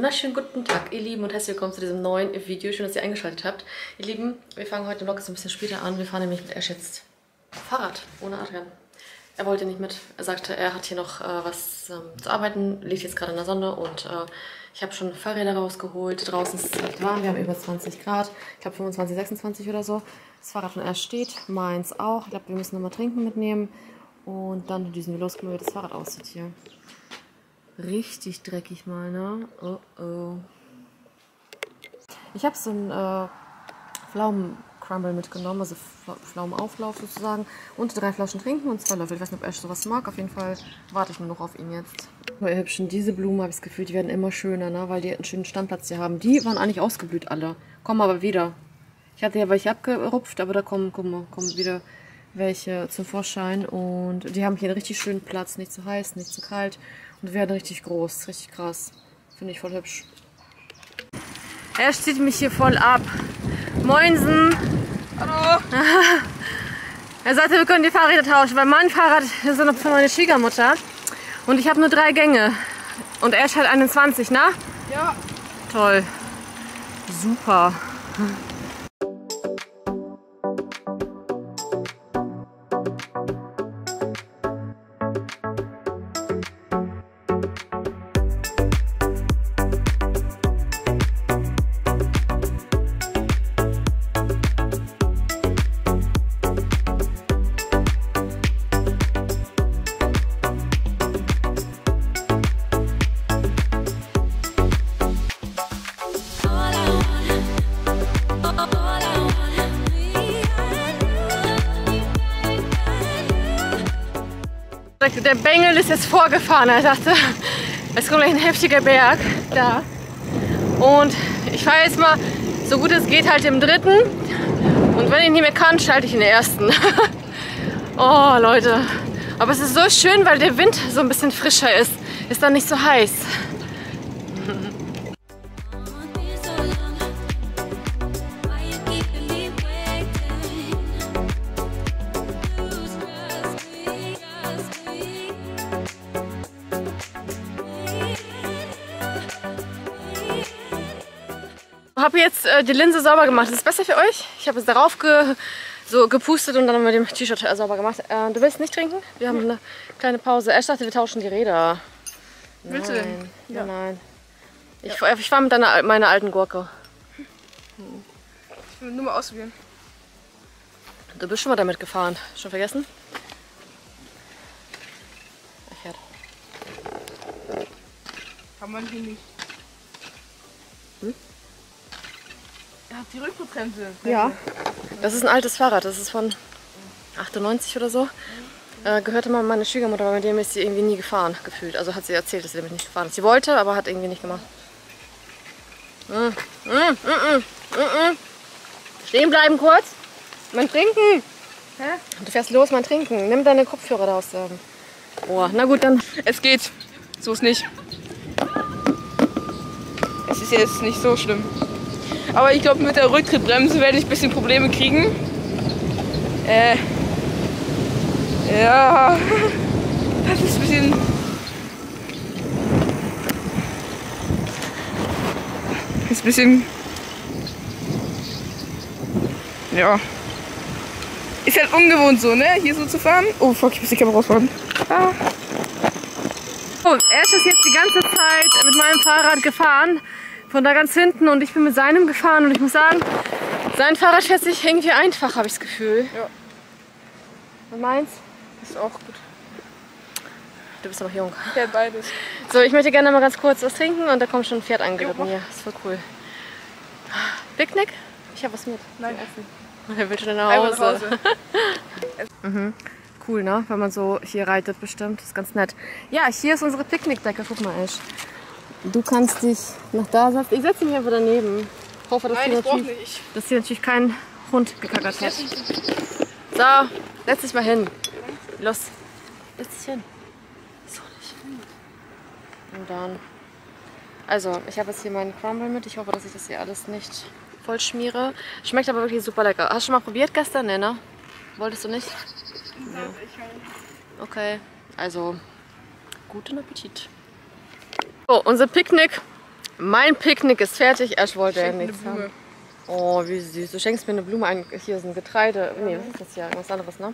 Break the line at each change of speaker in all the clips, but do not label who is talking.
wunderschönen guten Tag, ihr Lieben, und herzlich willkommen zu diesem neuen Video. Schön, dass ihr eingeschaltet habt. Ihr Lieben, wir fangen heute den Vlog ein bisschen später an. Wir fahren nämlich mit Ash jetzt Fahrrad, ohne Adrian. Er wollte nicht mit. Er sagte, er hat hier noch äh, was ähm, zu arbeiten, liegt jetzt gerade in der Sonne und äh, ich habe schon Fahrräder rausgeholt. Draußen ist es recht warm, wir haben über 20 Grad. Ich glaube 25, 26 oder so. Das Fahrrad von Ash steht, meins auch. Ich glaube, wir müssen nochmal trinken mitnehmen. Und dann düsen wir los, wie das Fahrrad aussieht hier. Richtig dreckig mal, ne? Oh oh. Ich habe so einen äh, Pflaumencrumble mitgenommen, also Pflaumenauflauf sozusagen. Und drei Flaschen trinken und zwei Löffel. Ich weiß nicht, ob Ash sowas mag. Auf jeden Fall warte ich nur noch auf ihn jetzt. Ihr Hübschen, diese Blumen habe ich das Gefühl, die werden immer schöner, ne? weil die einen schönen Standplatz hier haben. Die waren eigentlich ausgeblüht alle. Kommen aber wieder. Ich hatte ja welche abgerupft, aber da kommen, kommen, kommen wieder welche zum Vorschein. Und die haben hier einen richtig schönen Platz. Nicht zu heiß, nicht zu kalt. Und werden richtig groß. Richtig krass. Finde ich voll hübsch. Er zieht mich hier voll ab. Moinsen.
Hallo.
er sagte, wir können die Fahrräder tauschen, weil mein Fahrrad ist noch für meine Schwiegermutter. Und ich habe nur drei Gänge. Und er ist halt 21, ne?
Ja.
Toll. Super. Der Bengel ist jetzt vorgefahren. Er dachte, es kommt gleich ein heftiger Berg da. Und ich fahre jetzt mal so gut es geht halt im dritten. Und wenn ich nicht mehr kann, schalte ich in den ersten. oh Leute. Aber es ist so schön, weil der Wind so ein bisschen frischer ist. Ist dann nicht so heiß. Die Linse sauber gemacht. Das ist besser für euch. Ich habe es darauf ge so gepustet und dann mit dem T-Shirt äh, sauber gemacht. Äh, du willst nicht trinken? Wir haben eine kleine Pause. Ich dachte, wir tauschen die Räder.
Willst du denn?
Ja. Nein. Ich, ja. ich fahre mit deiner, meiner alten Gurke.
Ich will nur mal ausprobieren.
Du bist schon mal damit gefahren. Schon vergessen?
Ich hätte. Kann man hier nicht. Hm? Er hat die Rückbremse.
Ja. Das ist ein altes Fahrrad. Das ist von 98 oder so. Äh, gehörte mal meine Schwiegermutter, aber mit dem ist sie irgendwie nie gefahren, gefühlt. Also hat sie erzählt, dass sie damit nicht gefahren ist. Sie wollte, aber hat irgendwie nicht gemacht. Mm, mm, mm, Stehen bleiben kurz. Mein Trinken. Hä? Du fährst los, mein Trinken. Nimm deine Kopfhörer da aus. Ähm. Oh, na gut, dann.
Es geht. So ist nicht. Es ist jetzt nicht so schlimm. Aber ich glaube, mit der Rücktrittbremse werde ich ein bisschen Probleme kriegen. Äh, ja, das ist ein bisschen... Das ist ein bisschen... Ja. Ist halt ungewohnt so, ne? Hier so zu fahren. Oh, fuck, ich muss die Kamera rausfahren. Ah.
Oh, er ist jetzt die ganze Zeit mit meinem Fahrrad gefahren von da ganz hinten und ich bin mit seinem gefahren und ich muss sagen, sein Fahrrad fährt sich irgendwie einfach, habe ich das Gefühl.
Ja.
Und meins?
Ist auch gut.
Du bist noch jung.
Ja, beides.
So, ich möchte gerne mal ganz kurz was trinken und da kommt schon ein Pferd angeritten hier. Das ist voll cool. Picknick? Ich habe was mit.
Nein, Essen.
Er will schon nach Hause. Nach Hause. mhm. Cool, ne? Wenn man so hier reitet bestimmt. Das ist ganz nett. Ja, hier ist unsere Picknickdecke. Guck mal, Ash. Du kannst dich nach da setzen. Ich setze mich einfach daneben. Ich hoffe, dass,
Nein,
hier,
ich
natürlich,
nicht.
dass hier natürlich kein Hund gekackert hat. So, setz dich mal hin. Los. Setz dich hin. So nicht hin. Und dann. Also, ich habe jetzt hier meinen Crumble mit. Ich hoffe, dass ich das hier alles nicht voll schmiere. Schmeckt aber wirklich super lecker. Hast du schon mal probiert gestern? Nee, ne? Wolltest du nicht?
Ja.
Okay, also guten Appetit. So, unser Picknick Mein Picknick ist fertig. Erst wollte
mir
nichts haben. Oh, wie süß. Du schenkst mir eine Blume ein. Hier ist ein Getreide. Nee, was ist das hier? Irgendwas anderes, ne?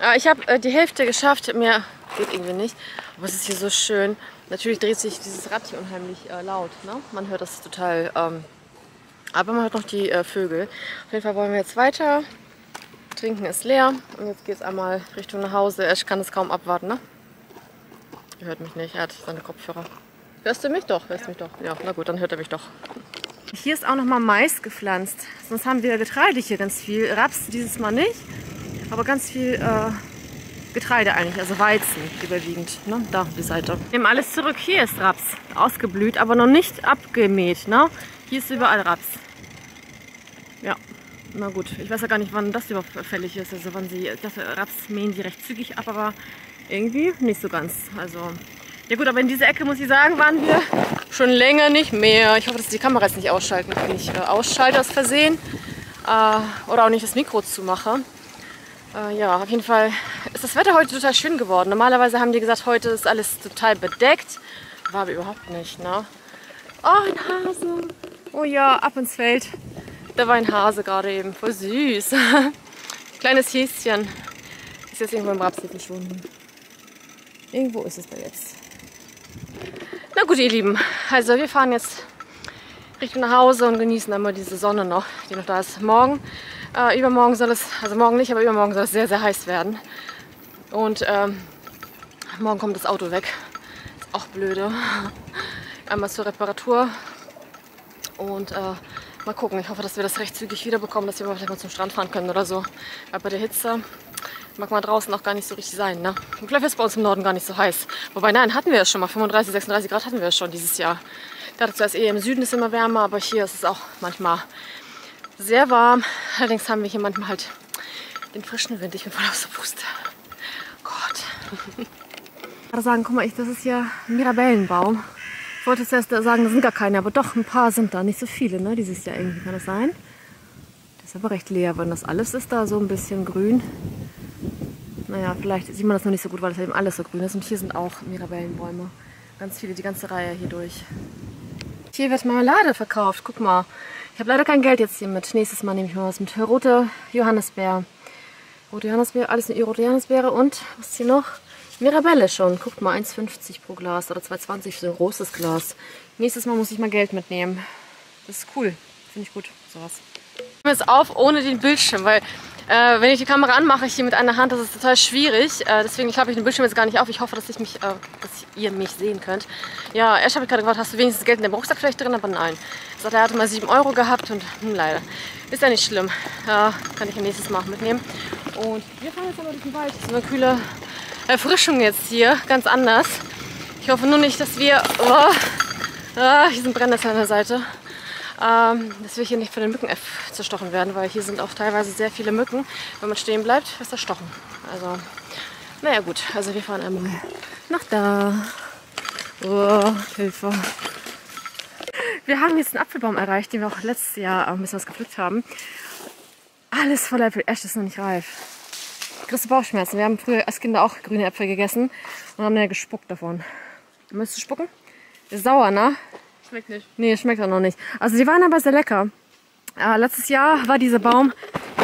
Äh, ich habe äh, die Hälfte geschafft. Mehr geht irgendwie nicht. Aber es ist hier so schön. Natürlich dreht sich dieses Rad hier unheimlich äh, laut. Ne? Man hört das total. Ähm, aber man hört noch die äh, Vögel. Auf jeden Fall wollen wir jetzt weiter. Trinken ist leer. Und jetzt geht es einmal Richtung nach Hause. Ich kann es kaum abwarten, ne? Er hört mich nicht. Er hat seine Kopfhörer. Hörst du mich doch? Hörst du mich doch? Ja, na gut, dann hört er mich doch. Hier ist auch noch mal Mais gepflanzt. Sonst haben wir Getreide hier ganz viel. Raps dieses Mal nicht. Aber ganz viel äh, Getreide eigentlich, also Weizen überwiegend. Ne? Da die Seite. Nehmen alles zurück. Hier ist Raps ausgeblüht, aber noch nicht abgemäht. Ne? Hier ist überall Raps. Ja, na gut. Ich weiß ja gar nicht, wann das überfällig ist. Also wann sie, dachte, Raps mähen die recht zügig ab, aber irgendwie nicht so ganz. Also ja gut, aber in dieser Ecke muss ich sagen, waren wir schon länger nicht mehr. Ich hoffe, dass die Kamera jetzt nicht ausschalten, wenn ich äh, ausschalte aus Versehen äh, oder auch nicht das Mikro zumache. Äh, ja, auf jeden Fall ist das Wetter heute total schön geworden. Normalerweise haben die gesagt, heute ist alles total bedeckt. War aber überhaupt nicht, ne? Oh, ein Hase. Oh ja, ab ins Feld. Da war ein Hase gerade eben. Voll süß. Kleines Häschen. Ist jetzt irgendwo im Rapsel verschwunden. Irgendwo ist es da jetzt. Na gut, ihr Lieben. Also wir fahren jetzt Richtung nach Hause und genießen einmal diese Sonne noch, die noch da ist. Morgen, äh, übermorgen soll es, also morgen nicht, aber übermorgen soll es sehr, sehr heiß werden. Und ähm, morgen kommt das Auto weg. Ist auch blöde. Einmal zur Reparatur. Und äh, mal gucken. Ich hoffe, dass wir das recht zügig wiederbekommen, dass wir vielleicht mal zum Strand fahren können oder so. Weil bei der Hitze mag man draußen auch gar nicht so richtig sein. Ne? Und vielleicht ist es bei uns im Norden gar nicht so heiß. Wobei, nein, hatten wir es schon mal. 35, 36 Grad hatten wir es schon dieses Jahr. Dachte zuerst eher im Süden ist immer wärmer, aber hier ist es auch manchmal sehr warm. Allerdings haben wir hier manchmal halt den frischen Wind. Ich bin voll aus der Puste. Gott. Ich wollte sagen, guck mal, das ist ja ein Mirabellenbaum. Ich wollte zuerst sagen, da sind gar keine, aber doch, ein paar sind da. Nicht so viele, ne? Dieses Jahr irgendwie kann das sein. Das ist aber recht leer, wenn das alles ist da so ein bisschen grün. Naja, vielleicht sieht man das noch nicht so gut, weil das eben alles so grün ist. Und hier sind auch Mirabellenbäume. Ganz viele, die ganze Reihe hier durch. Hier wird Marmelade verkauft. Guck mal. Ich habe leider kein Geld jetzt hier mit. Nächstes Mal nehme ich mal was mit. Rote Johannisbeer. Rote Johannisbeere, alles eine rote Johannisbeere. Und, was ist hier noch? Mirabelle schon. Guckt mal, 1,50 pro Glas oder 2,20 für so ein großes Glas. Nächstes Mal muss ich mal Geld mitnehmen. Das ist cool. Finde ich gut, sowas. Ich nehme jetzt auf ohne den Bildschirm, weil äh, wenn ich die Kamera anmache, hier mit einer Hand, das ist total schwierig. Äh, deswegen klappe ich den Bildschirm jetzt gar nicht auf. Ich hoffe, dass, ich mich, äh, dass ihr mich sehen könnt. Ja, erst habe ich gerade gefragt, hast du wenigstens Geld in dem Rucksack vielleicht drin? Aber nein. Er sagt, er hatte mal 7 Euro gehabt und hm, leider. Ist ja nicht schlimm. Kann ich nächstes Mal mitnehmen. Und wir fahren jetzt aber durch den Wald. Das ist eine kühle Erfrischung jetzt hier. Ganz anders. Ich hoffe nur nicht, dass wir... Oh, ah, hier sind Brennnessel an der Seite ähm, dass wir hier nicht von den Mücken zerstochen werden, weil hier sind auch teilweise sehr viele Mücken. Wenn man stehen bleibt, ist das Stochen. Also, naja gut, also wir fahren einmal nach da. Oh, Hilfe. Wir haben jetzt einen Apfelbaum erreicht, den wir auch letztes Jahr ein bisschen was gepflückt haben. Alles voller Äpfel, echt ist noch nicht reif. Größte Bauchschmerzen. Wir haben früher als Kinder auch grüne Äpfel gegessen und haben ja gespuckt davon. Möchtest du spucken? Ist sauer, ne?
Schmeckt nicht.
Nee, schmeckt auch noch nicht. Also die waren aber sehr lecker. Äh, letztes Jahr war dieser Baum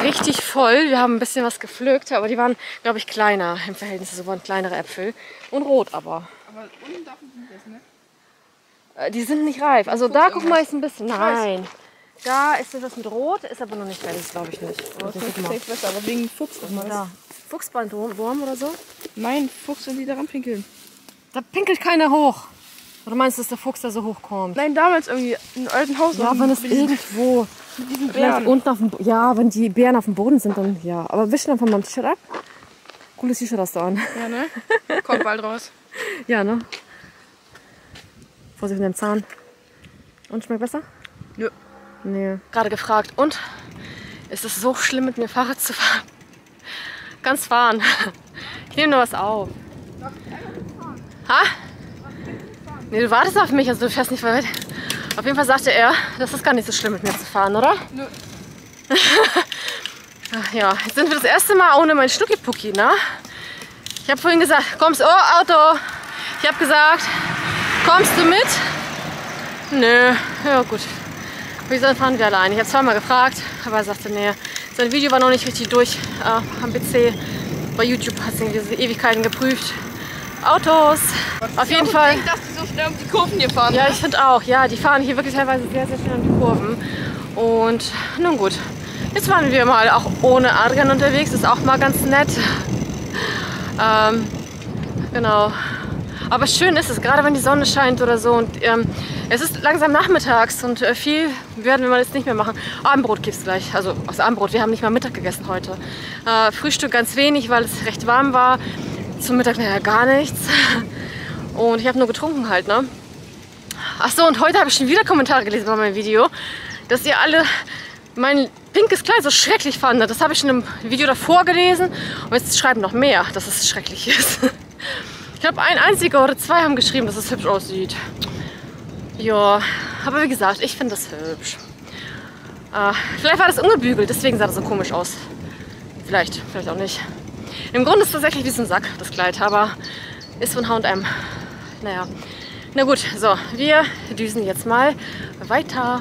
richtig voll. Wir haben ein bisschen was gepflückt, aber die waren, glaube ich, kleiner im Verhältnis. So waren kleinere Äpfel. Und rot aber.
Aber unten darf man nicht essen, ne?
Äh, die sind nicht reif. Also da guck mal, ist ein bisschen. Nein. Da ist etwas mit Rot, ist aber noch nicht fertig, glaube ich nicht.
Aber
Also,
das ist besser, aber wegen Fuchs auch mal.
Da. Fuchsbandwurm oder so?
Nein, Fuchs, wenn die da ranpinkeln.
Da pinkelt keiner hoch. Oder meinst du, dass der Fuchs da so hochkommt?
Nein, damals irgendwie in alten Haus.
Ja, wenn es irgendwo vielleicht unten auf dem Ja, wenn die Bären auf dem Boden sind, dann ja. Aber wisch dann von meinem T-Shirt ab. Cooles T-Shirt hast du an.
Ja, ne? Kommt bald raus.
Ja, ne? Vorsicht mit dem Zahn. Und schmeckt besser?
Nö.
Nee. Gerade gefragt. Und? Ist es so schlimm, mit mir Fahrrad zu fahren? Ganz fahren. Ich nehme nur was auf. Ha? Nee, du wartest auf mich, also du fährst nicht weit. Auf jeden Fall sagte er, das ist gar nicht so schlimm, mit mir zu fahren, oder?
Nö.
Ja, jetzt sind wir das erste Mal ohne mein Schnucki-Pucki, ne? Ich habe vorhin gesagt, kommst, oh, Auto. Ich habe gesagt, kommst du mit? Nö, ja gut. Wieso fahren wir allein? Ich habe zweimal gefragt, aber er sagte, nee, sein Video war noch nicht richtig durch äh, am PC. Bei YouTube hat es irgendwie Ewigkeiten geprüft. Autos, auf jeden Fall.
Ich dass die so schnell um die Kurven hier fahren.
Ja, ich finde auch. Ja, die fahren hier wirklich teilweise sehr, sehr schnell um die Kurven. Und nun gut, jetzt waren wir mal auch ohne Adrian unterwegs. Ist auch mal ganz nett. Ähm, genau. Aber schön ist es, gerade wenn die Sonne scheint oder so. Und ähm, es ist langsam nachmittags und äh, viel werden wir mal jetzt nicht mehr machen. Abendbrot gibt es gleich. Also aus Abendbrot. Wir haben nicht mal Mittag gegessen heute. Äh, Frühstück ganz wenig, weil es recht warm war. Zum Mittag naja gar nichts. Und ich habe nur getrunken halt, ne? Ach so, und heute habe ich schon wieder Kommentare gelesen bei meinem Video, dass ihr alle mein pinkes Kleid so schrecklich fandet. Das habe ich schon im Video davor gelesen und jetzt schreiben noch mehr, dass es schrecklich ist. Ich glaube, ein einziger oder zwei haben geschrieben, dass es hübsch aussieht. Ja, aber wie gesagt, ich finde das hübsch. Äh, vielleicht war das ungebügelt, deswegen sah das so komisch aus. Vielleicht, vielleicht auch nicht. Im Grunde ist es tatsächlich wie so ein Sack, das Kleid, aber ist von H&M. Naja, na gut, so, wir düsen jetzt mal weiter.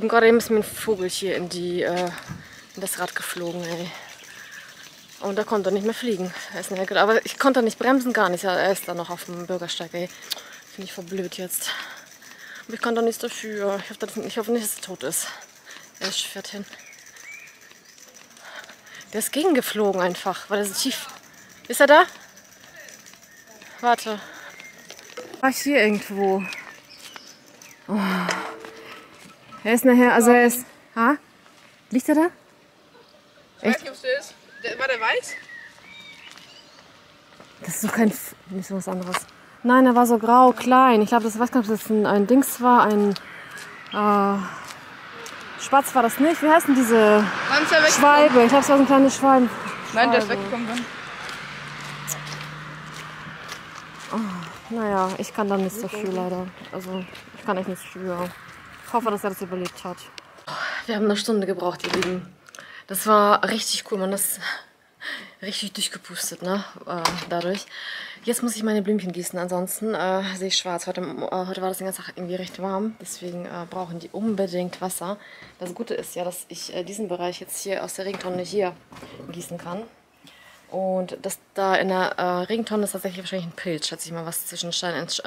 Und gerade eben ist mir ein Vogel hier in, die, äh, in das Rad geflogen, ey. Und er konnte nicht mehr fliegen. Aber ich konnte nicht bremsen, gar nicht. Er ist da noch auf dem Bürgersteig, ey. Finde ich voll blöd jetzt. Aber ich kann da nichts dafür. Ich hoffe, ich hoffe nicht, dass er tot ist. Er fährt hin. Der ist gegengeflogen einfach, weil er so tief... Ist er da? Warte. War ich hier irgendwo? Oh. Er ist nachher, also er ist... Ha? Liegt er da?
Ich weiß nicht, ob es der ist. Der, war der weiß?
Das ist doch kein... Nicht so was anderes. Nein, er war so grau, klein. Ich glaube, das weiß gar nicht, ob das ein, ein Dings war, ein... Äh, Spatz war das nicht. Wie heißen diese Schwalbe? Ich glaube, es war so ein kleines Schwein.
Nein, der ist weggekommen dann.
Oh, naja, ich kann da nichts dafür leider. Also, ich kann echt nichts dafür. Ich hoffe, dass er das überlebt hat. Wir haben eine Stunde gebraucht, ihr Lieben. Das war richtig cool, man. Das richtig durchgepustet, ne? Äh, dadurch. Jetzt muss ich meine Blümchen gießen, ansonsten äh, sehe ich schwarz. Heute, äh, heute war das den ganzen Tag irgendwie recht warm, deswegen äh, brauchen die unbedingt Wasser. Das Gute ist ja, dass ich äh, diesen Bereich jetzt hier aus der Regentonne hier gießen kann. Und das da in der äh, Regentonne ist tatsächlich wahrscheinlich ein Pilz, schätze ich mal, was zwischen Steinen ent,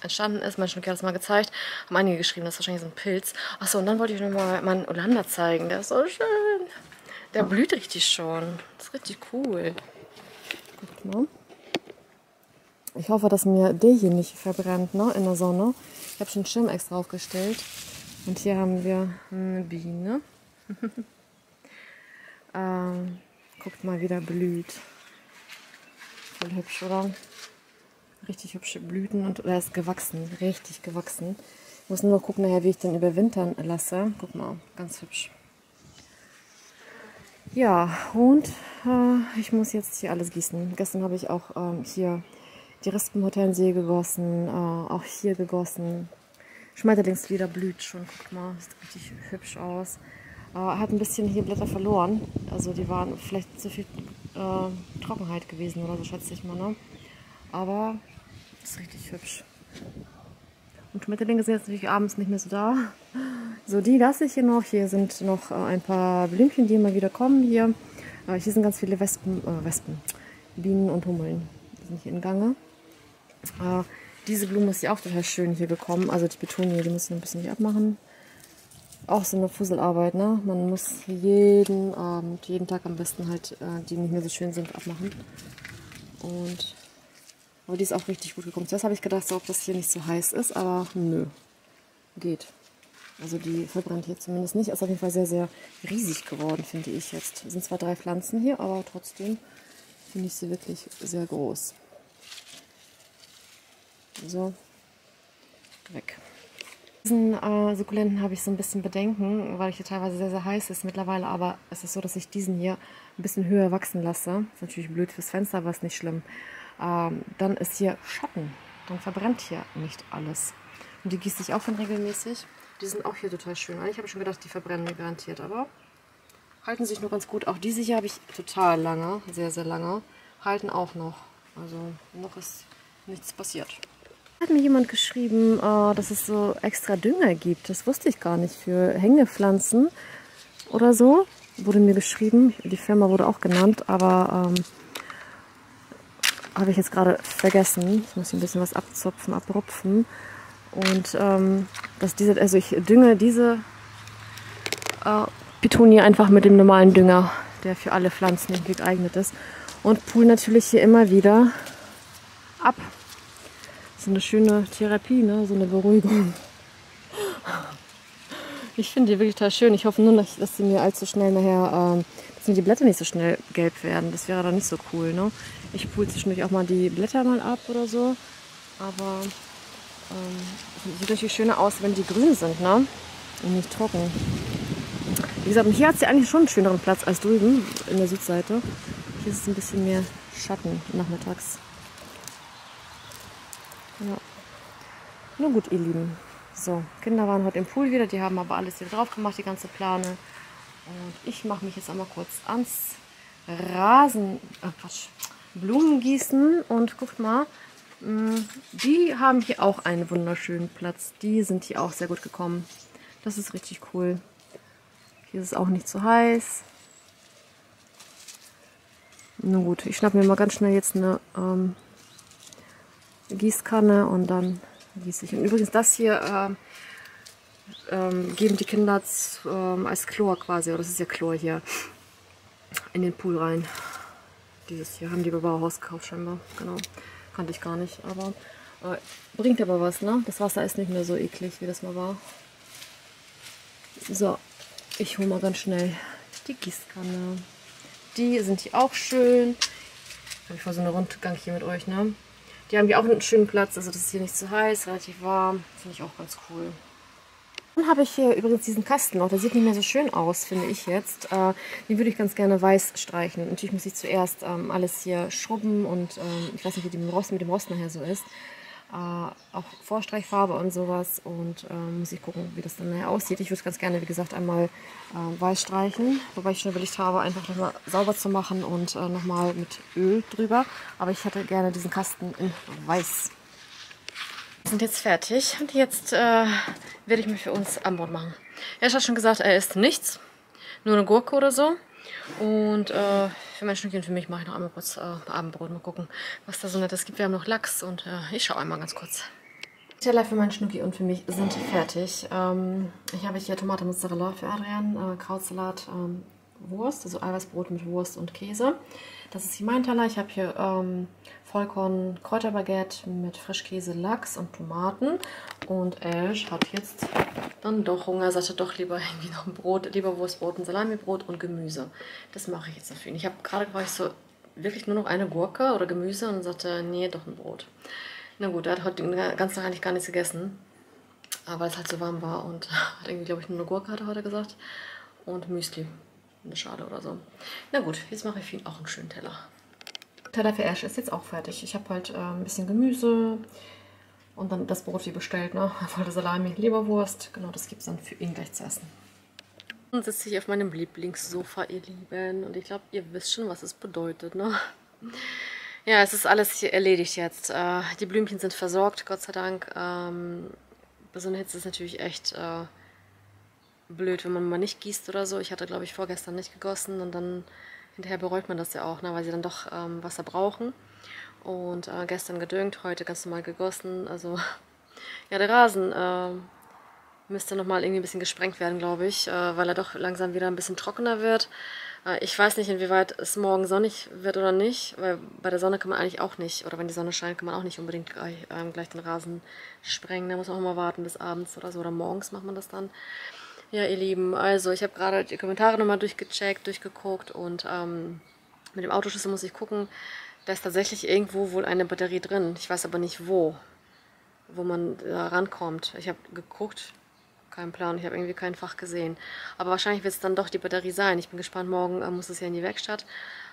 entstanden ist. Mein Schnucki hat das mal gezeigt, haben einige geschrieben, das ist wahrscheinlich so ein Pilz. Achso, und dann wollte ich euch nochmal meinen Olander zeigen, der ist so schön. Der blüht richtig schon. Das ist richtig cool. Guckt mal. Ich hoffe, dass mir der hier nicht verbrennt ne, in der Sonne. Ich habe schon einen Schirm extra aufgestellt. Und hier haben wir eine Biene. ähm, guckt mal, wie der blüht. Voll hübsch, oder? Richtig hübsche Blüten und er ist gewachsen, richtig gewachsen. Ich muss nur gucken, wie ich den überwintern lasse. Guck mal, ganz hübsch. Ja, und äh, ich muss jetzt hier alles gießen. Gestern habe ich auch ähm, hier die Rispenhortensie gegossen, äh, auch hier gegossen. Schmetterlingsflieder blüht schon, guck mal, sieht richtig hübsch aus. Äh, hat ein bisschen hier Blätter verloren, also die waren vielleicht zu viel äh, Trockenheit gewesen oder so, schätze ich mal, ne? Aber ist richtig hübsch. Und Schmetterlinge sind jetzt natürlich abends nicht mehr so da. So, die lasse ich hier noch. Hier sind noch äh, ein paar Blümchen, die immer wieder kommen hier. Äh, hier sind ganz viele Wespen, äh, Wespen, Bienen und Hummeln. Die sind hier in Gange. Äh, diese Blume ist ja auch total schön hier gekommen. Also die Betonie, die müssen wir ein bisschen hier abmachen. Auch so eine Fusselarbeit, ne? Man muss jeden Abend, jeden Tag am besten halt, äh, die nicht mehr so schön sind, abmachen. Und aber die ist auch richtig gut gekommen. Zuerst habe ich gedacht, so, ob das hier nicht so heiß ist, aber nö. Geht. Also die verbrennt hier zumindest nicht. Ist auf jeden Fall sehr, sehr riesig geworden, finde ich jetzt. Es sind zwar drei Pflanzen hier, aber trotzdem finde ich sie wirklich sehr groß. So, weg. Diesen äh, Sukkulenten habe ich so ein bisschen Bedenken, weil ich hier teilweise sehr, sehr heiß ist. Mittlerweile aber ist es so, dass ich diesen hier ein bisschen höher wachsen lasse. Ist natürlich blöd fürs Fenster, aber ist nicht schlimm. Ähm, dann ist hier Schatten. Dann verbrennt hier nicht alles. Und die gieße ich auch schon regelmäßig. Die sind auch hier total schön. Eigentlich habe ich schon gedacht, die verbrennen mir garantiert, aber halten sich nur ganz gut. Auch diese hier habe ich total lange, sehr, sehr lange. Halten auch noch. Also noch ist nichts passiert. Hat mir jemand geschrieben, äh, dass es so extra Dünger gibt. Das wusste ich gar nicht für Hängepflanzen oder so. Wurde mir geschrieben. Die Firma wurde auch genannt, aber ähm, habe ich jetzt gerade vergessen. Ich muss ein bisschen was abzupfen, abrupfen. Und ähm, dass diese, also ich dünge diese äh, Petunie einfach mit dem normalen Dünger, der für alle Pflanzen geeignet ist. Und pool natürlich hier immer wieder ab. So eine schöne Therapie, ne? so eine Beruhigung. Ich finde die wirklich total schön. Ich hoffe nur, dass sie mir allzu schnell nachher, ähm, dass mir die Blätter nicht so schnell gelb werden. Das wäre dann nicht so cool. Ne? Ich pool zwischendurch auch mal die Blätter mal ab oder so. Aber ähm, sieht natürlich schöner aus, wenn die grün sind, ne? Und nicht trocken. Wie gesagt, hier hat sie eigentlich schon einen schöneren Platz als drüben in der Südseite. Hier ist es ein bisschen mehr Schatten nachmittags. Ja. Nur gut, ihr Lieben. So, Kinder waren heute im Pool wieder, die haben aber alles wieder drauf gemacht, die ganze Plane. Und ich mache mich jetzt einmal kurz ans Rasen, äh Quatsch, Blumen gießen und guckt mal, die haben hier auch einen wunderschönen Platz. Die sind hier auch sehr gut gekommen. Das ist richtig cool. Hier ist es auch nicht zu heiß. Na gut, ich schnappe mir mal ganz schnell jetzt eine ähm, Gießkanne und dann gieße ich. Und übrigens das hier äh, ähm, geben die Kinder als, ähm, als Chlor quasi, oder das ist ja Chlor hier, in den Pool rein. Dieses hier haben die bei Bauhaus gekauft scheinbar, genau. Kannte ich gar nicht, aber äh, bringt aber was, ne? Das Wasser ist nicht mehr so eklig, wie das mal war. So, ich hole mal ganz schnell die Gießkanne. Die sind hier auch schön. Habe ich vor so einen Rundgang hier mit euch, ne? Die haben hier auch einen schönen Platz, also das ist hier nicht zu heiß, relativ warm. Finde ich auch ganz cool. Dann habe ich hier übrigens diesen Kasten noch. Der sieht nicht mehr so schön aus, finde ich jetzt. Äh, den würde ich ganz gerne weiß streichen. Natürlich muss ich zuerst ähm, alles hier schrubben und ähm, ich weiß nicht, wie mit dem Rost, mit dem Rost nachher so ist. Äh, auch Vorstreichfarbe und sowas und äh, muss ich gucken, wie das dann nachher aussieht. Ich würde ganz gerne, wie gesagt, einmal weiß streichen, wobei ich schon überlegt habe, einfach nochmal sauber zu machen und äh, nochmal mit Öl drüber. Aber ich hätte gerne diesen Kasten in weiß. Sind jetzt fertig und jetzt äh, werde ich mir für uns Abendbrot machen. Er hat schon gesagt, er isst nichts, nur eine Gurke oder so. Und äh, für mein Stückchen für mich mache ich noch einmal kurz äh, Abendbrot. Mal gucken, was da so nettes gibt. Wir haben noch Lachs und äh, ich schaue einmal ganz kurz. Teller für meinen Schnucki und für mich sind fertig. Ähm, ich habe hier Tomate Mozzarella für Adrian, äh, Krautsalat, ähm, Wurst, also Eiweißbrot mit Wurst und Käse. Das ist hier mein Teller. Ich habe hier ähm, Vollkorn Kräuterbaguette mit Frischkäse, Lachs und Tomaten. Und Ash hat jetzt dann doch Hunger, sagte doch lieber irgendwie noch ein Brot, lieber Wurstbrot, ein Salamibrot und Gemüse. Das mache ich jetzt dafür. Ich habe gerade war ich so wirklich nur noch eine Gurke oder Gemüse und sagte, nee, doch ein Brot. Na gut, er hat heute den ganzen Tag eigentlich gar nichts gegessen. Aber es halt so warm war und hat irgendwie, glaube ich, nur eine Gurke, hat er heute gesagt. Und Müsli eine Schale oder so. Na gut, jetzt mache ich für ihn auch einen schönen Teller. Teller Ash ist jetzt auch fertig. Ich habe halt äh, ein bisschen Gemüse und dann das Brot wie bestellt, ne? Volle Salami, Leberwurst. Genau, das gibt es dann für ihn gleich zu essen. Und sitze ich auf meinem Lieblingssofa, ihr Lieben. Und ich glaube, ihr wisst schon, was es bedeutet, ne? Ja, es ist alles hier erledigt jetzt. Äh, die Blümchen sind versorgt, Gott sei Dank. Ähm, bei so einer Hitze ist natürlich echt... Äh, blöd, wenn man mal nicht gießt oder so. Ich hatte, glaube ich, vorgestern nicht gegossen und dann hinterher bereut man das ja auch, ne, weil sie dann doch ähm, Wasser brauchen. Und äh, gestern gedüngt, heute ganz normal gegossen. Also ja, der Rasen äh, müsste nochmal irgendwie ein bisschen gesprengt werden, glaube ich, äh, weil er doch langsam wieder ein bisschen trockener wird. Äh, ich weiß nicht, inwieweit es morgen sonnig wird oder nicht, weil bei der Sonne kann man eigentlich auch nicht, oder wenn die Sonne scheint, kann man auch nicht unbedingt gleich, ähm, gleich den Rasen sprengen. Da muss man auch mal warten bis abends oder so, oder morgens macht man das dann. Ja, ihr Lieben, also ich habe gerade die Kommentare nochmal durchgecheckt, durchgeguckt und ähm, mit dem Autoschlüssel muss ich gucken, da ist tatsächlich irgendwo wohl eine Batterie drin. Ich weiß aber nicht wo, wo man da rankommt. Ich habe geguckt, kein Plan, ich habe irgendwie kein Fach gesehen. Aber wahrscheinlich wird es dann doch die Batterie sein. Ich bin gespannt, morgen äh, muss es ja in die Werkstatt.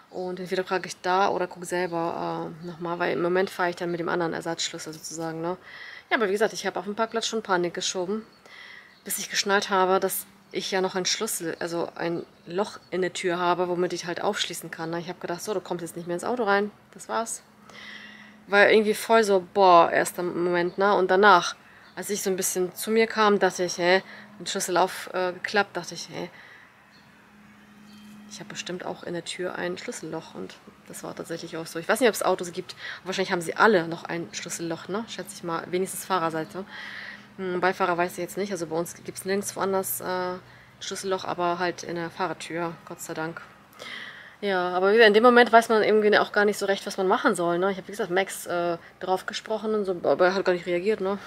Und entweder frage ich da oder gucke selber äh, nochmal, weil im Moment fahre ich dann mit dem anderen Ersatzschlüssel sozusagen. Ne? Ja, aber wie gesagt, ich habe auf dem Parkplatz schon Panik geschoben bis ich geschnallt habe, dass ich ja noch einen Schlüssel, also ein Loch in der Tür habe, womit ich halt aufschließen kann. Ich habe gedacht, so, du kommst jetzt nicht mehr ins Auto rein. Das war's. war irgendwie voll so, boah, erster Moment, ne? Und danach, als ich so ein bisschen zu mir kam, dachte ich, hä, den Schlüssel aufgeklappt, äh, dachte ich, hä, ich habe bestimmt auch in der Tür ein Schlüsselloch und das war tatsächlich auch so. Ich weiß nicht, ob es Autos gibt, wahrscheinlich haben sie alle noch ein Schlüsselloch, ne? Schätze ich mal, wenigstens Fahrerseite. Hm, Beifahrer weiß ich jetzt nicht, also bei uns gibt es nirgendwo anders äh, Schlüsselloch, aber halt in der Fahrertür, Gott sei Dank. Ja, aber in dem Moment weiß man irgendwie auch gar nicht so recht, was man machen soll. Ne? Ich habe, wie gesagt, Max äh, drauf gesprochen und so, aber er hat gar nicht reagiert. Ne?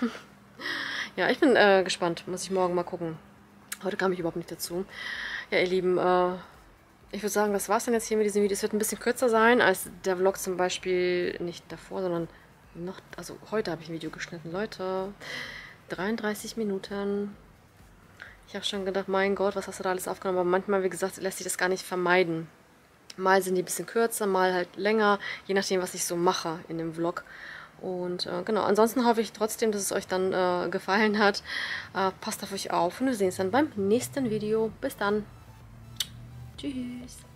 ja, ich bin äh, gespannt. Muss ich morgen mal gucken. Heute kam ich überhaupt nicht dazu. Ja, ihr Lieben, äh, ich würde sagen, das war es dann jetzt hier mit diesem Video. Es wird ein bisschen kürzer sein als der Vlog zum Beispiel, nicht davor, sondern noch, also heute habe ich ein Video geschnitten. Leute, 33 Minuten. Ich habe schon gedacht, mein Gott, was hast du da alles aufgenommen? Aber manchmal, wie gesagt, lässt sich das gar nicht vermeiden. Mal sind die ein bisschen kürzer, mal halt länger, je nachdem, was ich so mache in dem Vlog. Und äh, genau, ansonsten hoffe ich trotzdem, dass es euch dann äh, gefallen hat. Äh, passt auf euch auf und wir sehen uns dann beim nächsten Video. Bis dann. Tschüss.